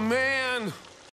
man.